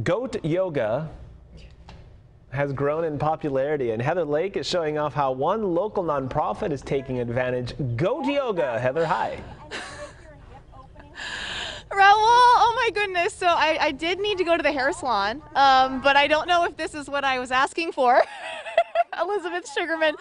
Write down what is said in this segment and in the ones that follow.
Goat yoga has grown in popularity, and Heather Lake is showing off how one local nonprofit is taking advantage. Goat yoga. Heather, hi. Raul, oh my goodness. So I, I did need to go to the hair salon, um, but I don't know if this is what I was asking for. Elizabeth Sugarman,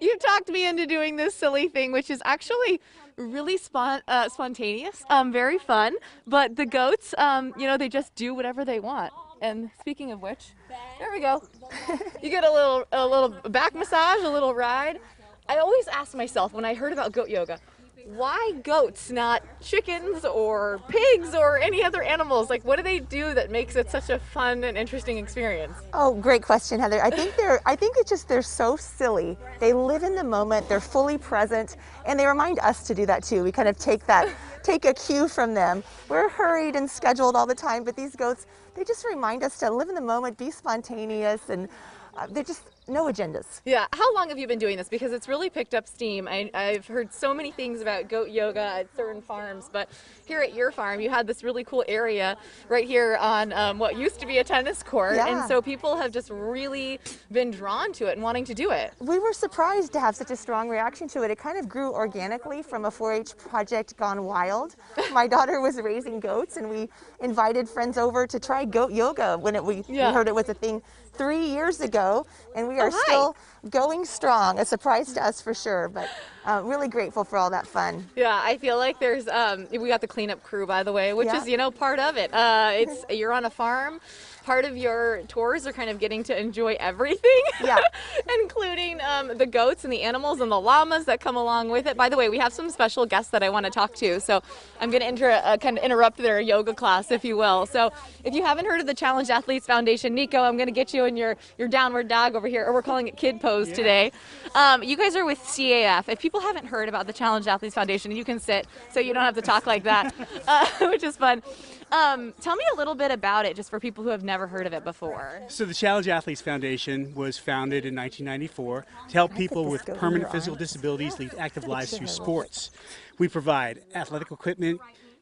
you talked me into doing this silly thing, which is actually really spon- uh, spontaneous, um, very fun. But the goats, um, you know, they just do whatever they want. And speaking of which, there we go. you get a little a little back massage, a little ride. I always ask myself when I heard about goat yoga, why goats, not chickens or pigs or any other animals? Like, what do they do that makes it such a fun and interesting experience? Oh, great question, Heather. I think they're. I think it's just they're so silly. They live in the moment. They're fully present, and they remind us to do that too. We kind of take that, take a cue from them. We're hurried and scheduled all the time, but these goats, they just remind us to live in the moment, be spontaneous, and uh, they're just no agendas. Yeah. How long have you been doing this? Because it's really picked up steam. I, I've heard so many things about goat yoga at certain farms, but here at your farm, you had this really cool area right here on um, what used to be a tennis court. Yeah. And so people have just really been drawn to it and wanting to do it. We were surprised to have such a strong reaction to it. It kind of grew organically from a 4-H project gone wild. My daughter was raising goats, and we invited friends over to try goat yoga when it, we, Yeah. we heard it was a thing three years ago, and we are hi. still going strong. A surprise to us for sure, but uh, really grateful for all that fun. Yeah, I feel like there's um we got the cleanup crew by the way, which Yeah. is you know part of it. Uh, it's you're on a farm. Part of your tours are kind of getting to enjoy everything, Yeah. including um, the goats and the animals and the llamas that come along with it. By the way, we have some special guests that I want to talk to, so I'm going to inter- uh, kind of interrupt their yoga class, if you will. So if you haven't heard of the Challenged Athletes Foundation, Nico, I'm going to get you in your your downward dog over here, or we're calling it kid pose today. Um, you guys are with CAF. If people haven't heard about the Challenged Athletes Foundation, you can sit, so you don't have to talk like that, uh, which is fun. Um, tell me a little bit about it, just for people who have never heard of it before. So the Challenged Athletes Foundation was founded in 1994 to help people with permanent physical disabilities lead active lives through sports. We provide athletic equipment,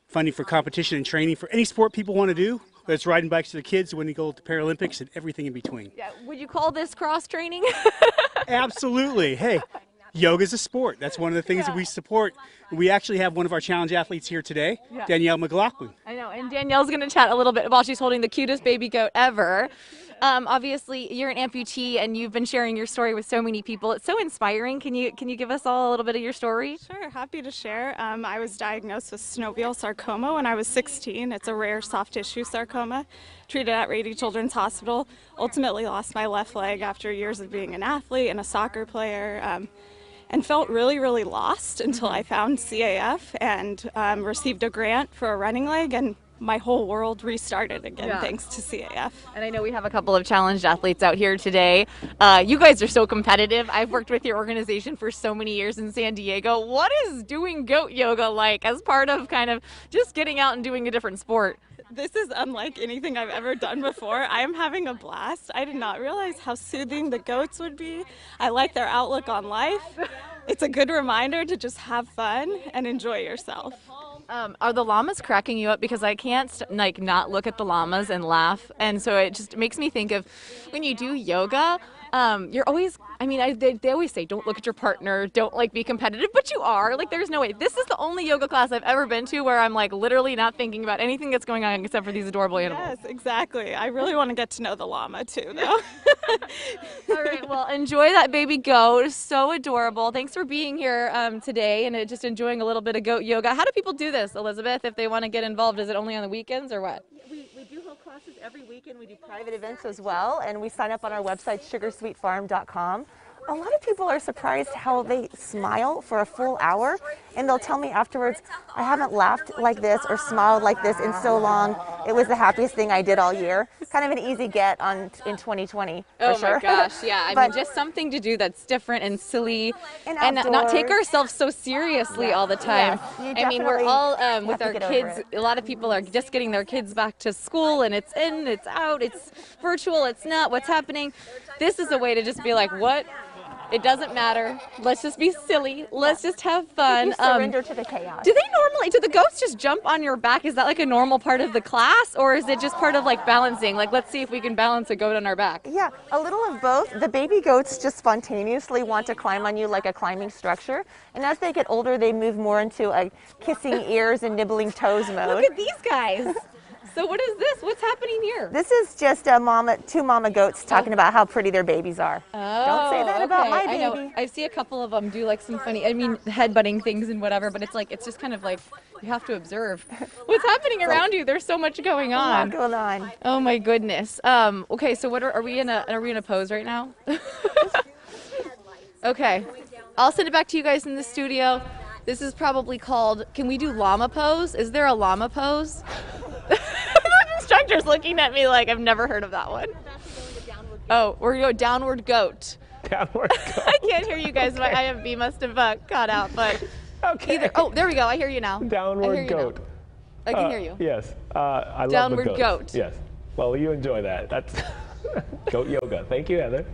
funding for competition and training for any sport people want to do, whether it's riding bikes to the kids, when you go to the Paralympics, and everything in between. Yeah, would you call this cross training? Absolutely. Hey, yoga's a sport. That's one of the things that we support. We actually have one of our challenge athletes here today, Yeah. Danielle McLaughlin. I know, and Danielle's going to chat a little bit while she's holding the cutest baby goat ever. Um, obviously, you're an amputee, and you've been sharing your story with so many people. It's so inspiring. Can you can you give us all a little bit of your story? Sure, happy to share. Um, I was diagnosed with synovial sarcoma when I was 16. It's a rare soft tissue sarcoma. Treated at Rady Children's Hospital. Ultimately, lost my left leg after years of being an athlete and a soccer player. Um, and felt really, really lost until I found CAF and um, received a grant for a running leg, and my whole world restarted again Yeah. thanks to CAF. And I know we have a couple of challenged athletes out here today. Uh, you guys are so competitive. I've worked with your organization for so many years in San Diego. What is doing goat yoga like as part of kind of just getting out and doing a different sport? This is unlike anything I've ever done before. I am having a blast. I did not realize how soothing the goats would be. I like their outlook on life. It's a good reminder to just have fun and enjoy yourself. Um, are the llamas cracking you up? Because I can't like not look at the llamas and laugh, and so it just makes me think of when you do yoga. Um, you're always, I mean, I, they, they always say don't look at your partner, don't like be competitive, but you are. Like, there's no way. This is the only yoga class I've ever been to where I'm like literally not thinking about anything that's going on except for these adorable animals. Yes, exactly. I really want to get to know the llama too, though. All right, well, enjoy that baby goat. So adorable. Thanks for being here um, today and uh, just enjoying a little bit of goat yoga. How do people do this, Elizabeth, if they want to get involved? Is it only on the weekends or what? We, we do hold classes every weekend. We do private events as well, and we sign up on our website, sugarsweetfarm.com. A lot of people are surprised how they smile for a full hour, and they'll tell me afterwards, I haven't laughed like this or smiled like this in so long. It was the happiest thing I did all year. Kind of an easy get on in 2020, for Oh sure. my gosh, yeah. I But- mean, just something to do that's different and silly, And not- not take ourselves so seriously all the time. Yes, I mean, we're all um, with our kids. A lot of people are just getting their kids back to school, and it's in, it's out, it's virtual, it's not. What's happening? This is a way to just be like, what? It doesn't matter. Let's just be silly. Let's just have fun. You Um, surrender to the chaos. do they normally, do the goats just jump on your back? Is that like a normal part of the class or is it just part of like balancing? Like, let's see if we can balance a goat on our back. Yeah, a little of both. The baby goats just spontaneously want to climb on you like a climbing structure. And as they get older, they move more into a kissing ears and nibbling toes mode. Look at these guys. So, what is this? What's happening here? This is just a mama, two mama goats talking about how pretty their babies are. Don't say that about Oh, okay. my I know. baby. I see a couple of them do like some funny, I mean, headbutting things and whatever, but it's like, it's just kind of like, you have to observe what's happening around you. There's so much going on. going on. Oh my goodness. Um, okay, so what are, are we in a, are we in a pose right now? okay. I'll send it back to you guys in the studio. This is probably called, can we do llama pose? Is there a llama pose? The instructor's looking at me like I've never heard of that one. Oh, we're going downward goat. Downward goat. I can't hear you guys. My IFB must have uh, caught out, but Okay. either. Oh, there we go. I hear you now. I Downward now. goat. I can Uh, hear you. Yes. Uh, I love Downward the goats. goat. Yes. Well, you enjoy that. That's goat yoga. Thank you, Heather.